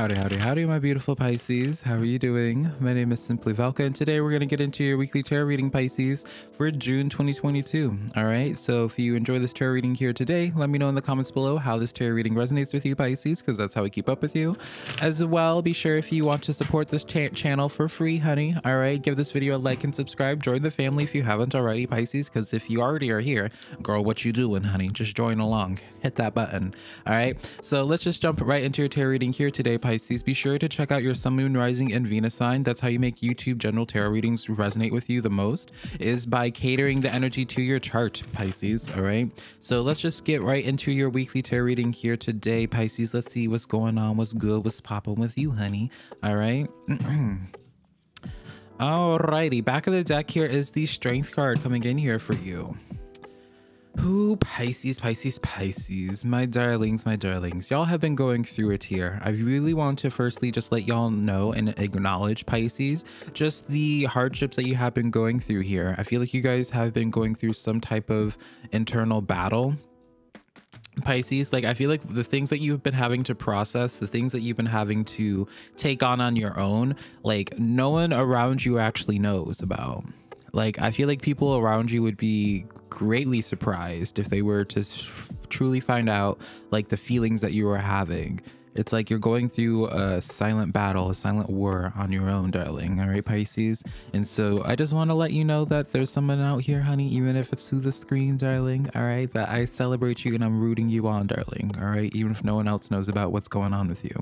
Howdy, howdy, howdy, my beautiful Pisces. How are you doing? My name is Simply Velca, and today we're going to get into your weekly tarot reading, Pisces, for June 2022. All right, so if you enjoy this tarot reading here today, let me know in the comments below how this tarot reading resonates with you, Pisces, because that's how we keep up with you. As well, be sure if you want to support this cha channel for free, honey, all right, give this video a like and subscribe. Join the family if you haven't already, Pisces, because if you already are here, girl, what you doing, honey? Just join along. Hit that button. All right, so let's just jump right into your tarot reading here today, Pisces. Pisces, be sure to check out your Sun, Moon, Rising, and Venus sign. That's how you make YouTube general tarot readings resonate with you the most, is by catering the energy to your chart, Pisces. All right. So let's just get right into your weekly tarot reading here today, Pisces. Let's see what's going on, what's good, what's popping with you, honey. All right. Alrighty, back of the deck here is the strength card coming in here for you. Who Pisces, Pisces, Pisces, my darlings, my darlings. Y'all have been going through it here. I really want to firstly just let y'all know and acknowledge Pisces, just the hardships that you have been going through here. I feel like you guys have been going through some type of internal battle Pisces, like I feel like the things that you've been having to process, the things that you've been having to take on on your own, like no one around you actually knows about. Like I feel like people around you would be greatly surprised if they were to truly find out like the feelings that you were having it's like you're going through a silent battle, a silent war on your own, darling. All right, Pisces. And so I just want to let you know that there's someone out here, honey, even if it's through the screen, darling. All right, that I celebrate you and I'm rooting you on, darling. All right, even if no one else knows about what's going on with you.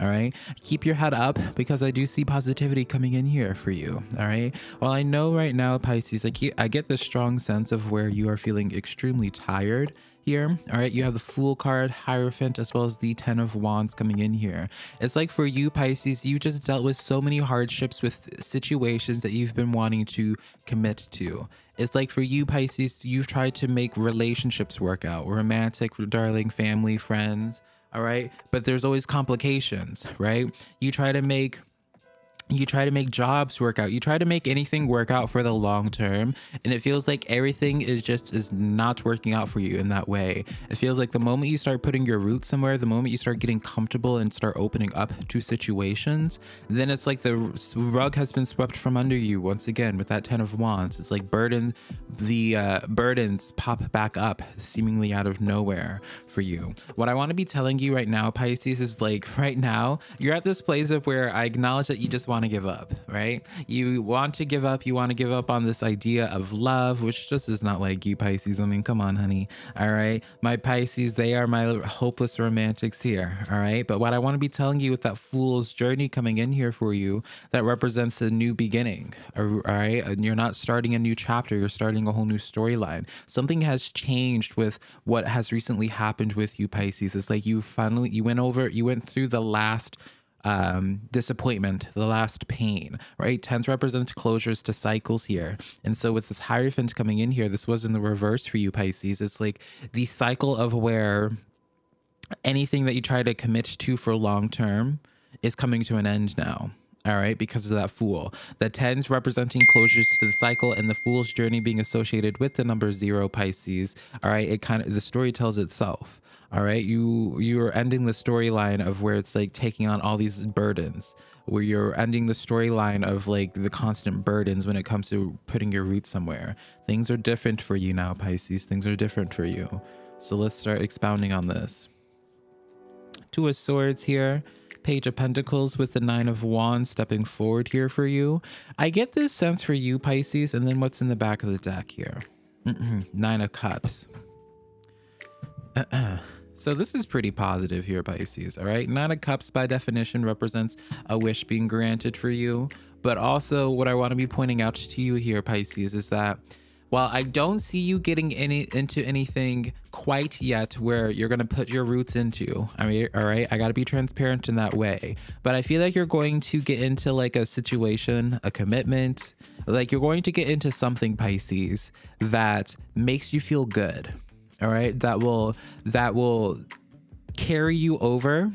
All right, keep your head up because I do see positivity coming in here for you. All right. Well, I know right now, Pisces, I, keep, I get this strong sense of where you are feeling extremely tired here. All right, you have the Fool card, Hierophant, as well as the Ten of Wands coming in here. It's like for you, Pisces, you just dealt with so many hardships with situations that you've been wanting to commit to. It's like for you, Pisces, you've tried to make relationships work out, romantic, darling, family, friends. All right, but there's always complications, right? You try to make you try to make jobs work out. You try to make anything work out for the long term and it feels like everything is just is not working out for you in that way. It feels like the moment you start putting your roots somewhere the moment you start getting comfortable and start opening up to situations then it's like the rug has been swept from under you once again with that ten of wands. It's like burden the uh, burdens pop back up seemingly out of nowhere for you. What i want to be telling you right now pisces is like right now you're at this place of where i acknowledge that you just want want to give up, right? You want to give up. You want to give up on this idea of love, which just is not like you, Pisces. I mean, come on, honey. All right. My Pisces, they are my hopeless romantics here. All right. But what I want to be telling you with that fool's journey coming in here for you, that represents a new beginning. All right. And you're not starting a new chapter, you're starting a whole new storyline. Something has changed with what has recently happened with you, Pisces. It's like you finally, you went over, you went through the last um, disappointment, the last pain, right? Tens represent closures to cycles here. And so with this Hierophant coming in here, this was in the reverse for you, Pisces. It's like the cycle of where anything that you try to commit to for long term is coming to an end now. All right, because of that fool. The tens representing closures to the cycle and the fool's journey being associated with the number zero Pisces. All right, it kind of the story tells itself all right? You you're ending the storyline of where it's like taking on all these burdens where you're ending the storyline of like the constant burdens when it comes to putting your roots somewhere. Things are different for you now pisces. Things are different for you. So let's start expounding on this. Two of swords here. Page of pentacles with the nine of wands stepping forward here for you. I get this sense for you pisces and then what's in the back of the deck here? Nine of cups So this is pretty positive here, Pisces, all right? Nine of Cups, by definition, represents a wish being granted for you. But also, what I want to be pointing out to you here, Pisces, is that while I don't see you getting any into anything quite yet where you're going to put your roots into, I mean, all right, I got to be transparent in that way. But I feel like you're going to get into like a situation, a commitment, like you're going to get into something, Pisces, that makes you feel good all right that will that will carry you over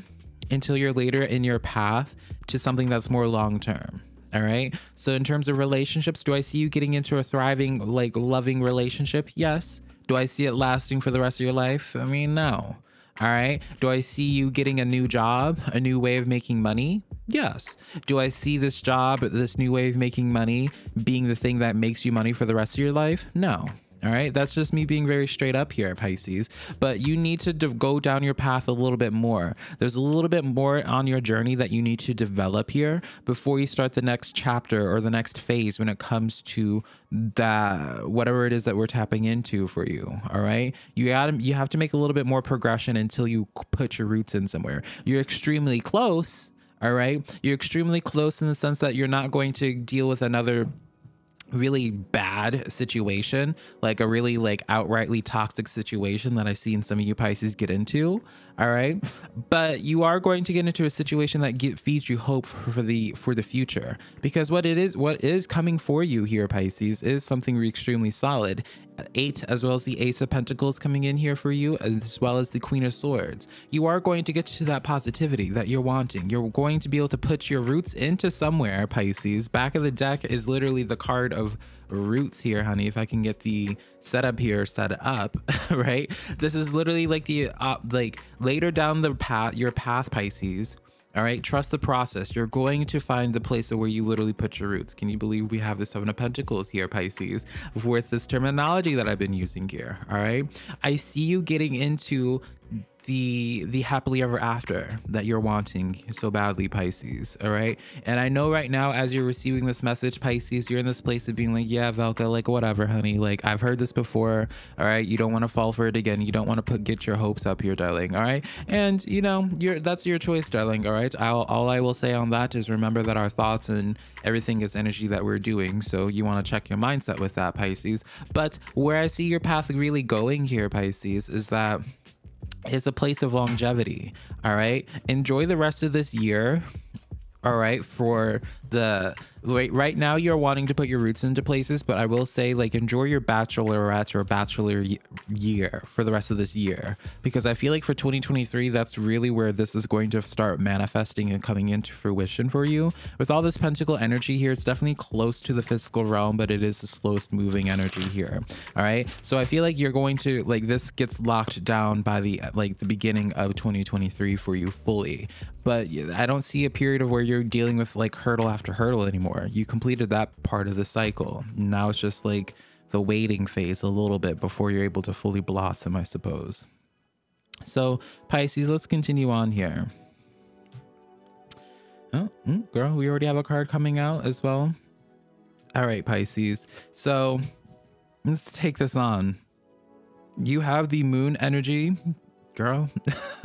until you're later in your path to something that's more long term all right so in terms of relationships do i see you getting into a thriving like loving relationship yes do i see it lasting for the rest of your life i mean no All right. Do I see you getting a new job, a new way of making money? Yes. Do I see this job, this new way of making money being the thing that makes you money for the rest of your life? No. All right. That's just me being very straight up here, Pisces. But you need to go down your path a little bit more. There's a little bit more on your journey that you need to develop here before you start the next chapter or the next phase when it comes to that whatever it is that we're tapping into for you all right you got you have to make a little bit more progression until you put your roots in somewhere you're extremely close all right you're extremely close in the sense that you're not going to deal with another really bad situation, like a really like outrightly toxic situation that I've seen some of you Pisces get into. All right, but you are going to get into a situation that get, feeds you hope for the for the future because what it is, what is coming for you here, Pisces, is something extremely solid. Eight, as well as the Ace of Pentacles coming in here for you, as well as the Queen of Swords. You are going to get to that positivity that you're wanting. You're going to be able to put your roots into somewhere, Pisces. Back of the deck is literally the card of roots here, honey. If I can get the setup here set up, right? This is literally like the uh, like later down the path, your path, Pisces. All right, trust the process. You're going to find the place where you literally put your roots. Can you believe we have the Seven of Pentacles here, Pisces, with this terminology that I've been using here? All right, I see you getting into the the happily ever after that you're wanting so badly pisces all right? And i know right now as you're receiving this message pisces you're in this place of being like yeah velca like whatever honey. Like i've heard this before all right? You don't want to fall for it again. You don't want to put get your hopes up here darling all right? And you know you're that's your choice darling all right? I'll, all i will say on that is remember that our thoughts and everything is energy that we're doing. So you want to check your mindset with that pisces. But where i see your path really going here pisces is that is a place of longevity. All right. Enjoy the rest of this year. All right. For the right right now you're wanting to put your roots into places but i will say like enjoy your bachelorette or bachelor year for the rest of this year. Because i feel like for 2023 that's really where this is going to start manifesting and coming into fruition for you. With all this pentacle energy here it's definitely close to the physical realm but it is the slowest moving energy here. All right? So i feel like you're going to like this gets locked down by the like the beginning of 2023 for you fully. But i don't see a period of where you're dealing with like hurdle after after hurdle anymore. You completed that part of the cycle. Now it's just like the waiting phase a little bit before you're able to fully blossom, I suppose. So, Pisces, let's continue on here. Oh, mm, girl, we already have a card coming out as well. All right, Pisces. So, let's take this on. You have the moon energy girl.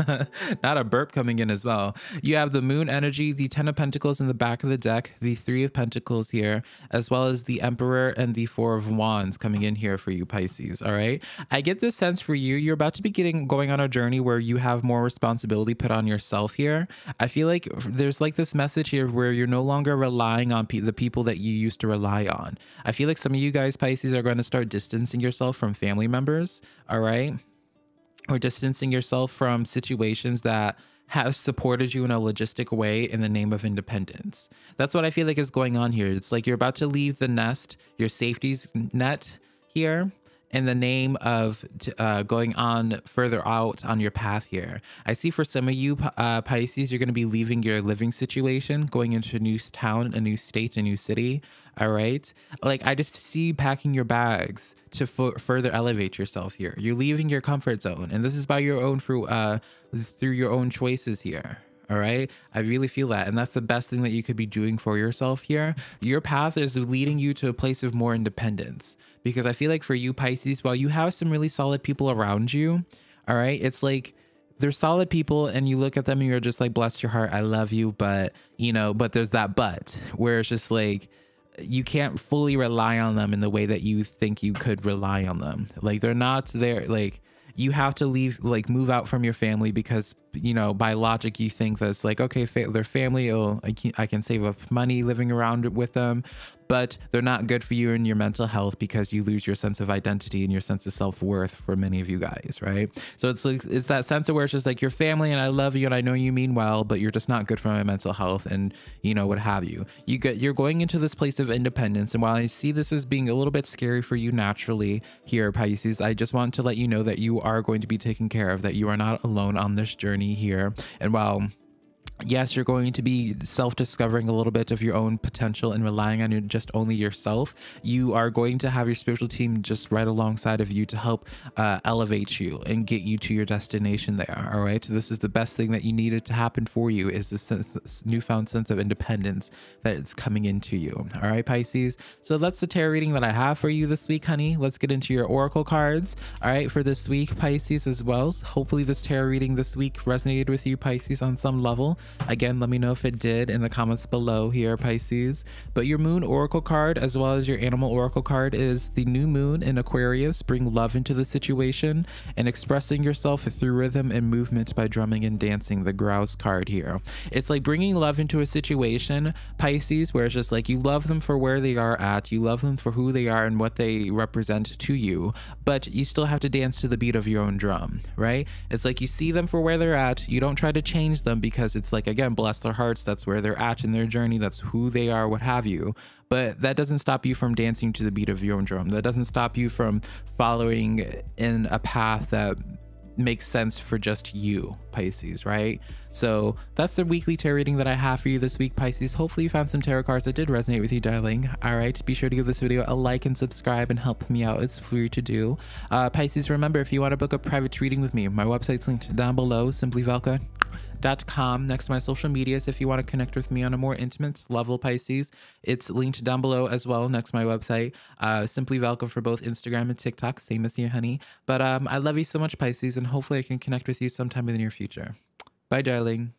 Not a burp coming in as well. You have the moon energy, the 10 of pentacles in the back of the deck, the 3 of pentacles here, as well as the emperor and the 4 of wands coming in here for you Pisces, all right? I get this sense for you, you're about to be getting going on a journey where you have more responsibility put on yourself here. I feel like there's like this message here where you're no longer relying on pe the people that you used to rely on. I feel like some of you guys Pisces are going to start distancing yourself from family members, all right? Or distancing yourself from situations that have supported you in a logistic way in the name of independence. That's what I feel like is going on here. It's like you're about to leave the nest, your safety's net here, in the name of uh, going on further out on your path here. I see for some of you uh, Pisces, you're going to be leaving your living situation, going into a new town, a new state, a new city. All right. Like I just see packing your bags to further elevate yourself here. You're leaving your comfort zone, and this is by your own through uh through your own choices here. All right. I really feel that. And that's the best thing that you could be doing for yourself here. Your path is leading you to a place of more independence because I feel like for you, Pisces, while you have some really solid people around you, all right, it's like they're solid people and you look at them and you're just like, bless your heart, I love you. But, you know, but there's that but where it's just like, you can't fully rely on them in the way that you think you could rely on them. Like they're not there, like, you have to leave like move out from your family because you know, by logic, you think that's like, okay, fa- their family, oh, I can, I can save up money living around with them but they're not good for you and your mental health because you lose your sense of identity and your sense of self-worth for many of you guys right? So it's like it's that sense of where it's just like your family and i love you and i know you mean well but you're just not good for my mental health and you know what have you. You get you're going into this place of independence and while i see this as being a little bit scary for you naturally here pisces i just want to let you know that you are going to be taken care of that you are not alone on this journey here. And while yes, you're going to be self discovering a little bit of your own potential and relying on your, just only yourself. You are going to have your spiritual team just right alongside of you to help uh, elevate you and get you to your destination there. All right. So this is the best thing that you needed to happen for you is this, sense, this newfound sense of independence that is coming into you. All right, Pisces. So that's the tarot reading that I have for you this week, honey. Let's get into your oracle cards. All right, for this week, Pisces as well. Hopefully, this tarot reading this week resonated with you, Pisces, on some level. Again, let me know if it did in the comments below here, Pisces. But your moon oracle card, as well as your animal oracle card, is the new moon in Aquarius. Bring love into the situation and expressing yourself through rhythm and movement by drumming and dancing, the grouse card here. It's like bringing love into a situation, Pisces, where it's just like you love them for where they are at, you love them for who they are and what they represent to you, but you still have to dance to the beat of your own drum, right? It's like you see them for where they're at, you don't try to change them because it's like, again, bless their hearts. That's where they're at in their journey. That's who they are, what have you. But that doesn't stop you from dancing to the beat of your own drum. That doesn't stop you from following in a path that makes sense for just you, Pisces, right? So that's the weekly tarot reading that I have for you this week, Pisces. Hopefully you found some tarot cards that did resonate with you, darling. All right, be sure to give this video a like and subscribe and help me out. It's free to do. Uh, Pisces, remember, if you want to book a private reading with me, my website's linked down below, simply Com next to my social medias if you want to connect with me on a more intimate level pisces. It's linked down below as well next to my website. Uh simply velca for both instagram and tiktok same as here honey. But um i love you so much pisces and hopefully i can connect with you sometime in the near future. Bye darling